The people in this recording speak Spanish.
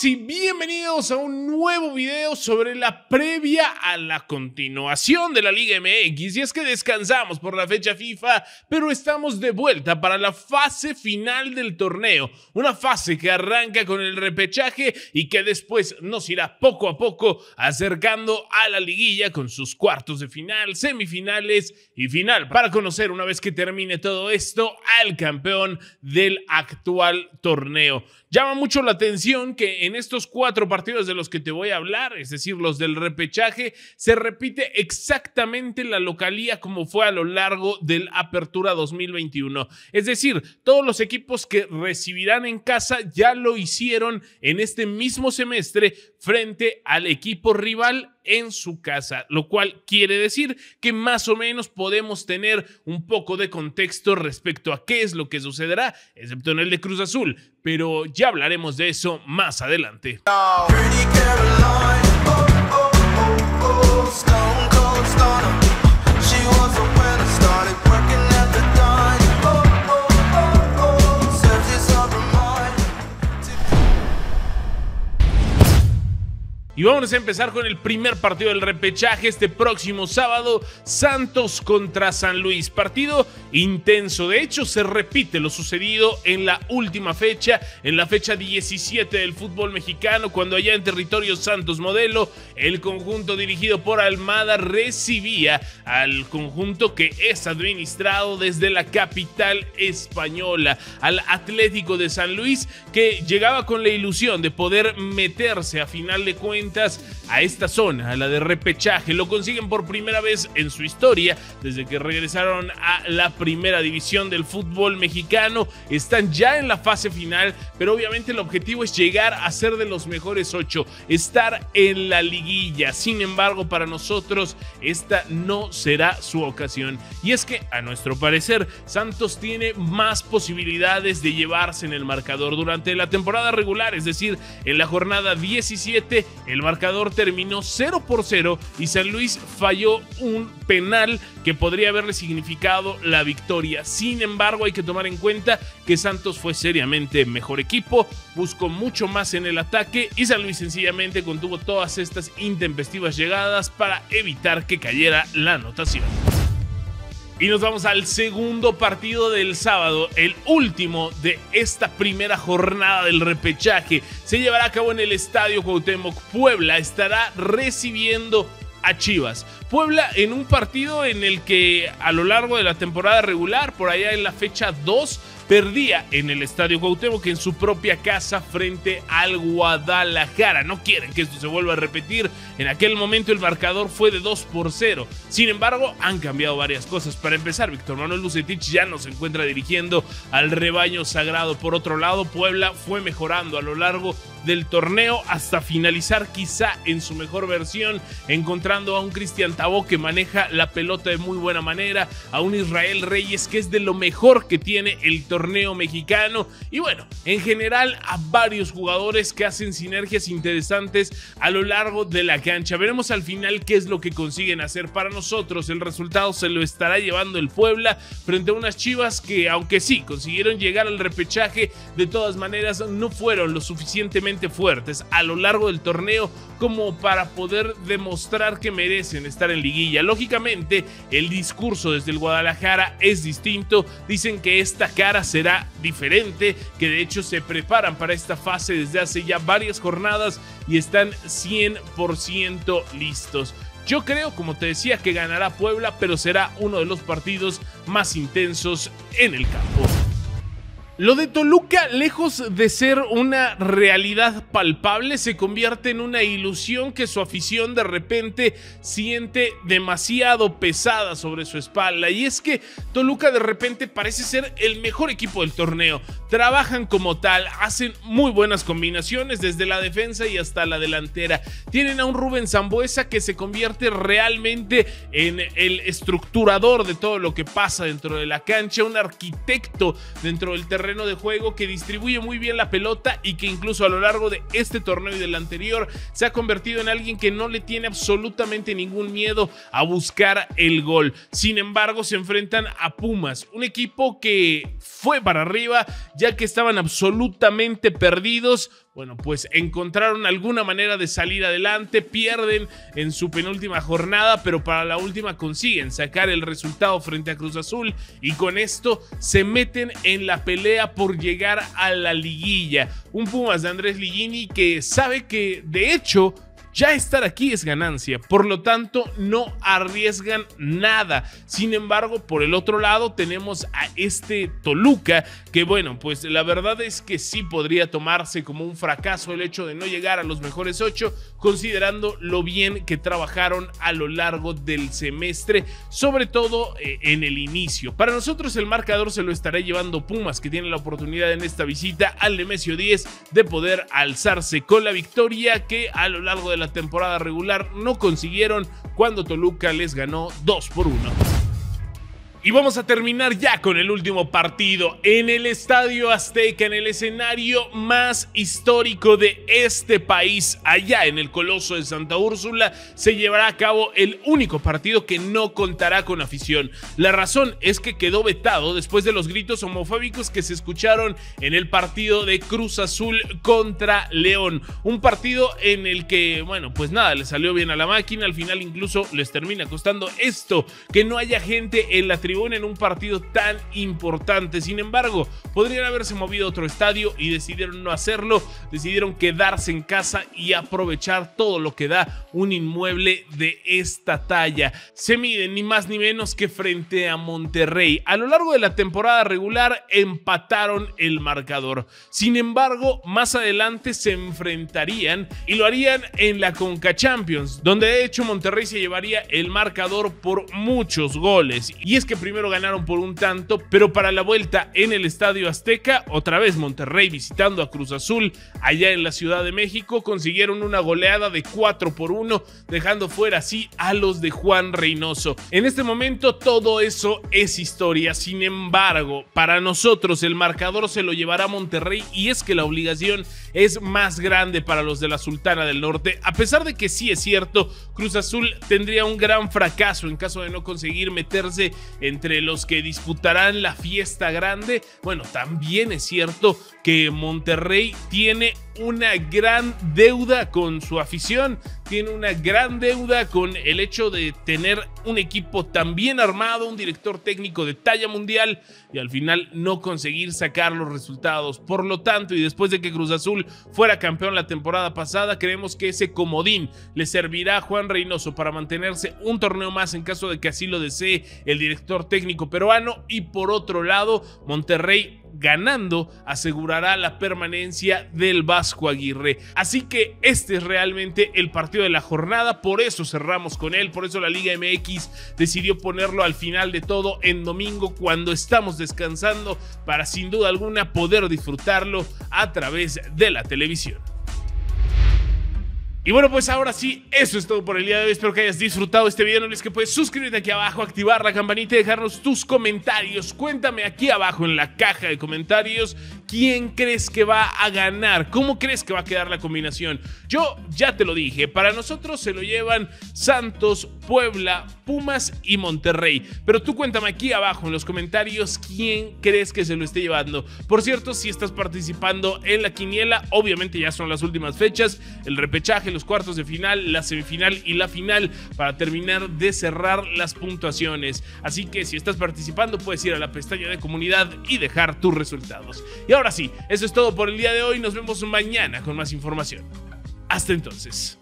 y bienvenidos a un nuevo video sobre la previa a la continuación de la Liga MX. Y es que descansamos por la fecha FIFA, pero estamos de vuelta para la fase final del torneo. Una fase que arranca con el repechaje y que después nos irá poco a poco acercando a la liguilla con sus cuartos de final, semifinales y final. Para conocer una vez que termine todo esto al campeón del actual torneo. Llama mucho la atención que en estos cuatro partidos de los que te voy a hablar, es decir, los del repechaje, se repite exactamente la localía como fue a lo largo del Apertura 2021. Es decir, todos los equipos que recibirán en casa ya lo hicieron en este mismo semestre frente al equipo rival en su casa, lo cual quiere decir que más o menos podemos tener un poco de contexto respecto a qué es lo que sucederá, excepto en el de Cruz Azul, pero ya hablaremos de eso más adelante. Y vamos a empezar con el primer partido del repechaje este próximo sábado, Santos contra San Luis. Partido intenso, de hecho se repite lo sucedido en la última fecha, en la fecha 17 del fútbol mexicano, cuando allá en territorio Santos Modelo, el conjunto dirigido por Almada recibía al conjunto que es administrado desde la capital española, al Atlético de San Luis, que llegaba con la ilusión de poder meterse a final de cuentas a esta zona, a la de repechaje. Lo consiguen por primera vez en su historia, desde que regresaron a la primera división del fútbol mexicano. Están ya en la fase final, pero obviamente el objetivo es llegar a ser de los mejores ocho, estar en la liguilla. Sin embargo, para nosotros esta no será su ocasión. Y es que, a nuestro parecer, Santos tiene más posibilidades de llevarse en el marcador durante la temporada regular, es decir, en la jornada 17, el marcador terminó 0 por 0 y San Luis falló un penal que podría haberle significado la victoria. Sin embargo, hay que tomar en cuenta que Santos fue seriamente mejor equipo, buscó mucho más en el ataque y San Luis sencillamente contuvo todas estas intempestivas llegadas para evitar que cayera la anotación. Y nos vamos al segundo partido del sábado, el último de esta primera jornada del repechaje. Se llevará a cabo en el Estadio Cuauhtémoc. Puebla estará recibiendo a Chivas. Puebla en un partido en el que a lo largo de la temporada regular, por allá en la fecha 2, perdía en el Estadio Cuauhtémoc en su propia casa frente al Guadalajara. No quieren que esto se vuelva a repetir. En aquel momento el marcador fue de 2 por 0. Sin embargo, han cambiado varias cosas. Para empezar, Víctor Manuel Lucetich ya no se encuentra dirigiendo al rebaño sagrado. Por otro lado, Puebla fue mejorando a lo largo del torneo hasta finalizar quizá en su mejor versión, encontrando a un Cristian Tabó que maneja la pelota de muy buena manera, a un Israel Reyes que es de lo mejor que tiene el torneo mexicano y bueno, en general a varios jugadores que hacen sinergias interesantes a lo largo de la cancha. Veremos al final qué es lo que consiguen hacer para nosotros. El resultado se lo estará llevando el Puebla frente a unas Chivas que aunque sí consiguieron llegar al repechaje, de todas maneras no fueron lo suficientemente fuertes a lo largo del torneo como para poder demostrar que merecen estar en liguilla. Lógicamente, el discurso desde el Guadalajara es distinto. Dicen que esta cara será diferente, que de hecho se preparan para esta fase desde hace ya varias jornadas y están 100% listos. Yo creo, como te decía, que ganará Puebla, pero será uno de los partidos más intensos en el campo. Lo de Toluca, lejos de ser una realidad palpable, se convierte en una ilusión que su afición de repente siente demasiado pesada sobre su espalda. Y es que Toluca de repente parece ser el mejor equipo del torneo. Trabajan como tal, hacen muy buenas combinaciones desde la defensa y hasta la delantera. Tienen a un Rubén Zambuesa que se convierte realmente en el estructurador de todo lo que pasa dentro de la cancha, un arquitecto dentro del terreno de juego que distribuye muy bien la pelota y que incluso a lo largo de este torneo y del anterior se ha convertido en alguien que no le tiene absolutamente ningún miedo a buscar el gol. Sin embargo, se enfrentan a Pumas, un equipo que fue para arriba, ya que estaban absolutamente perdidos. Bueno, pues encontraron alguna manera de salir adelante, pierden en su penúltima jornada, pero para la última consiguen sacar el resultado frente a Cruz Azul y con esto se meten en la pelea por llegar a la liguilla. Un Pumas de Andrés Ligini que sabe que de hecho ya estar aquí es ganancia, por lo tanto no arriesgan nada. Sin embargo, por el otro lado tenemos a este Toluca que bueno, pues la verdad es que sí podría tomarse como un fracaso el hecho de no llegar a los mejores ocho, considerando lo bien que trabajaron a lo largo del semestre, sobre todo eh, en el inicio. Para nosotros el marcador se lo estará llevando Pumas, que tiene la oportunidad en esta visita al Nemesio 10 de poder alzarse con la victoria que a lo largo de la temporada regular no consiguieron cuando Toluca les ganó 2 por 1. Y vamos a terminar ya con el último partido en el Estadio Azteca, en el escenario más histórico de este país, allá en el Coloso de Santa Úrsula, se llevará a cabo el único partido que no contará con afición. La razón es que quedó vetado después de los gritos homofóbicos que se escucharon en el partido de Cruz Azul contra León. Un partido en el que, bueno, pues nada, le salió bien a la máquina, al final incluso les termina costando esto, que no haya gente en la tribuna en un partido tan importante. Sin embargo, podrían haberse movido a otro estadio y decidieron no hacerlo. Decidieron quedarse en casa y aprovechar todo lo que da un inmueble de esta talla. Se miden ni más ni menos que frente a Monterrey. A lo largo de la temporada regular empataron el marcador. Sin embargo, más adelante se enfrentarían y lo harían en la Conca Champions, donde de hecho Monterrey se llevaría el marcador por muchos goles. Y es que primero ganaron por un tanto, pero para la vuelta en el Estadio Azteca, otra vez Monterrey visitando a Cruz Azul allá en la Ciudad de México, consiguieron una goleada de 4 por 1, dejando fuera así a los de Juan Reynoso. En este momento todo eso es historia, sin embargo, para nosotros el marcador se lo llevará Monterrey y es que la obligación es más grande para los de la Sultana del Norte, a pesar de que sí es cierto, Cruz Azul tendría un gran fracaso en caso de no conseguir meterse en entre los que disputarán la fiesta grande, bueno, también es cierto que Monterrey tiene una gran deuda con su afición, tiene una gran deuda con el hecho de tener un equipo tan bien armado, un director técnico de talla mundial y al final no conseguir sacar los resultados. Por lo tanto, y después de que Cruz Azul fuera campeón la temporada pasada, creemos que ese comodín le servirá a Juan Reynoso para mantenerse un torneo más en caso de que así lo desee el director técnico peruano y por otro lado, Monterrey ganando asegurará la permanencia del Vasco Aguirre. Así que este es realmente el partido de la jornada, por eso cerramos con él, por eso la Liga MX decidió ponerlo al final de todo en domingo cuando estamos descansando para sin duda alguna poder disfrutarlo a través de la televisión. Y bueno, pues ahora sí, eso es todo por el día de hoy. Espero que hayas disfrutado este video. No olvides que puedes suscribirte aquí abajo, activar la campanita y dejarnos tus comentarios. Cuéntame aquí abajo en la caja de comentarios quién crees que va a ganar, cómo crees que va a quedar la combinación. Yo ya te lo dije, para nosotros se lo llevan Santos, Puebla, Pumas y Monterrey. Pero tú cuéntame aquí abajo en los comentarios quién crees que se lo esté llevando. Por cierto, si estás participando en la quiniela, obviamente ya son las últimas fechas, el repechaje, los cuartos de final, la semifinal y la final para terminar de cerrar las puntuaciones. Así que si estás participando puedes ir a la pestaña de comunidad y dejar tus resultados. Y ahora sí, eso es todo por el día de hoy. Nos vemos mañana con más información. Hasta entonces.